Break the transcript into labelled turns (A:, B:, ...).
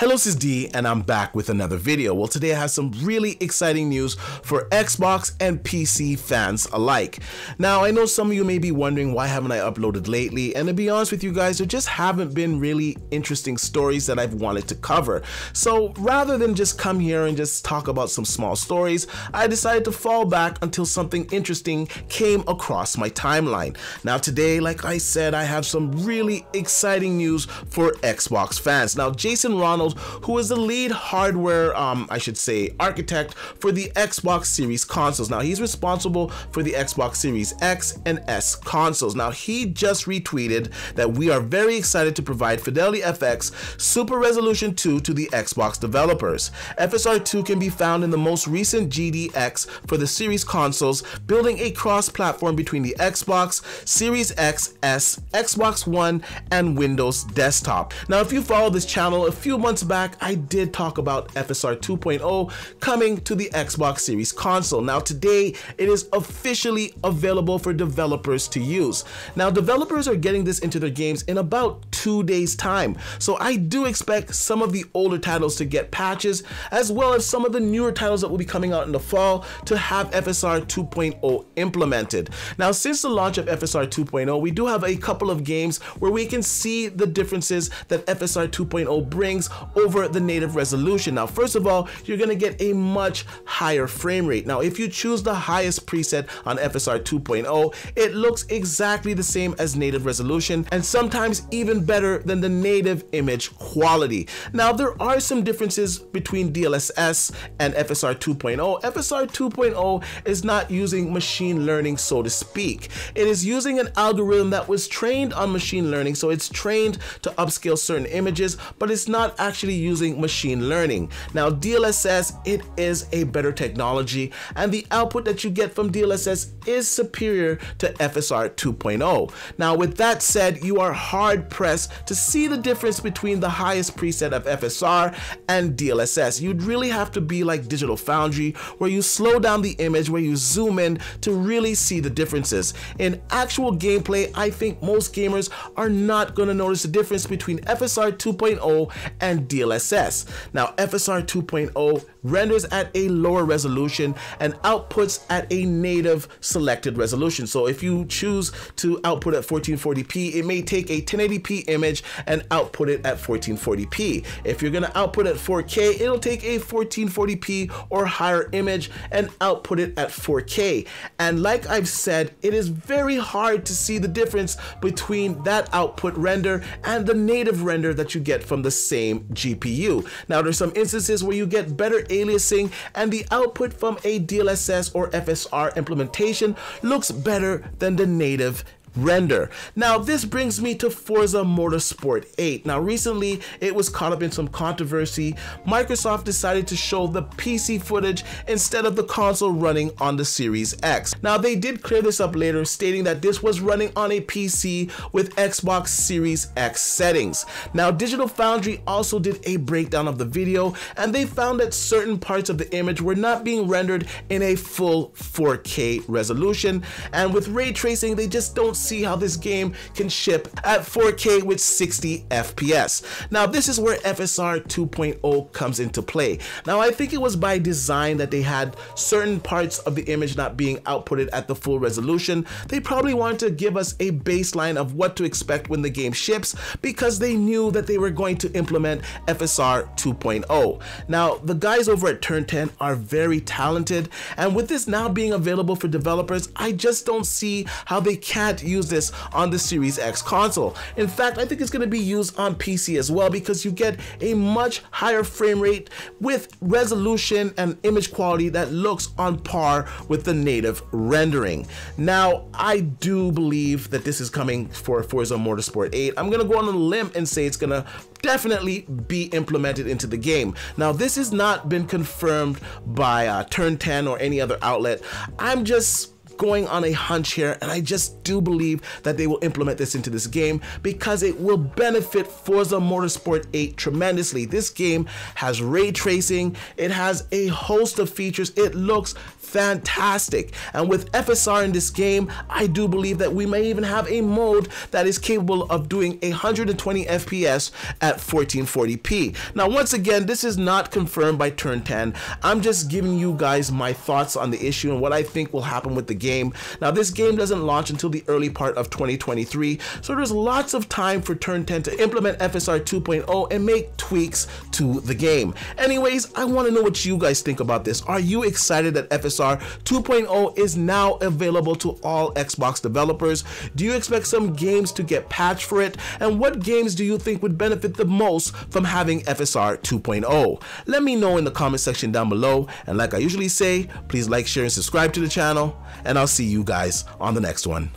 A: Hello, this is Dee, and I'm back with another video. Well, today I have some really exciting news for Xbox and PC fans alike. Now, I know some of you may be wondering why haven't I uploaded lately, and to be honest with you guys, there just haven't been really interesting stories that I've wanted to cover. So rather than just come here and just talk about some small stories, I decided to fall back until something interesting came across my timeline. Now today, like I said, I have some really exciting news for Xbox fans. Now, Jason Ronald who is the lead hardware, um, I should say, architect for the Xbox Series consoles. Now, he's responsible for the Xbox Series X and S consoles. Now, he just retweeted that we are very excited to provide Fidelity FX Super Resolution 2 to the Xbox developers. FSR 2 can be found in the most recent GDKX for the Series consoles, building a cross-platform between the Xbox, Series X, S, Xbox One, and Windows Desktop. Now, if you follow this channel a few months months back, I did talk about FSR 2.0 coming to the Xbox Series console. Now today, it is officially available for developers to use. Now developers are getting this into their games in about two days time. So I do expect some of the older titles to get patches, as well as some of the newer titles that will be coming out in the fall to have FSR 2.0 implemented. Now since the launch of FSR 2.0, we do have a couple of games where we can see the differences that FSR 2.0 brings over the native resolution. Now, first of all, you're gonna get a much higher frame rate. Now, if you choose the highest preset on FSR 2.0, it looks exactly the same as native resolution and sometimes even better than the native image quality. Now, there are some differences between DLSS and FSR 2.0. FSR 2.0 is not using machine learning, so to speak. It is using an algorithm that was trained on machine learning, so it's trained to upscale certain images, but it's not actually using machine learning. Now DLSS, it is a better technology and the output that you get from DLSS is superior to FSR 2.0. Now with that said, you are hard pressed to see the difference between the highest preset of FSR and DLSS. You'd really have to be like Digital Foundry where you slow down the image, where you zoom in to really see the differences. In actual gameplay, I think most gamers are not going to notice the difference between FSR 2.0 and and DLSS. Now FSR 2.0 renders at a lower resolution and outputs at a native selected resolution. So if you choose to output at 1440p, it may take a 1080p image and output it at 1440p. If you're gonna output at 4K, it'll take a 1440p or higher image and output it at 4K. And like I've said, it is very hard to see the difference between that output render and the native render that you get from the same GPU. Now there's some instances where you get better aliasing and the output from a DLSS or FSR implementation looks better than the native render. Now, this brings me to Forza Motorsport 8. Now, recently it was caught up in some controversy. Microsoft decided to show the PC footage instead of the console running on the Series X. Now, they did clear this up later, stating that this was running on a PC with Xbox Series X settings. Now, Digital Foundry also did a breakdown of the video, and they found that certain parts of the image were not being rendered in a full 4K resolution, and with ray tracing, they just don't see how this game can ship at 4K with 60 FPS. Now this is where FSR 2.0 comes into play. Now I think it was by design that they had certain parts of the image not being outputted at the full resolution. They probably wanted to give us a baseline of what to expect when the game ships because they knew that they were going to implement FSR 2.0. Now the guys over at Turn 10 are very talented and with this now being available for developers, I just don't see how they can't use this on the Series X console. In fact, I think it's going to be used on PC as well because you get a much higher frame rate with resolution and image quality that looks on par with the native rendering. Now, I do believe that this is coming for Forza Motorsport 8. I'm going to go on a limb and say it's going to definitely be implemented into the game. Now, this has not been confirmed by uh, Turn 10 or any other outlet. I'm just going on a hunch here, and I just do believe that they will implement this into this game because it will benefit Forza Motorsport 8 tremendously. This game has ray tracing, it has a host of features, it looks fantastic. And with FSR in this game, I do believe that we may even have a mode that is capable of doing 120 FPS at 1440p. Now, once again, this is not confirmed by Turn 10. I'm just giving you guys my thoughts on the issue and what I think will happen with the game. Now, this game doesn't launch until the early part of 2023, so there's lots of time for Turn 10 to implement FSR 2.0 and make tweaks to the game. Anyways, I want to know what you guys think about this. Are you excited that FSR 2.0 is now available to all Xbox developers? Do you expect some games to get patched for it? And what games do you think would benefit the most from having FSR 2.0? Let me know in the comment section down below. And like I usually say, please like, share, and subscribe to the channel. And I'll see you guys on the next one.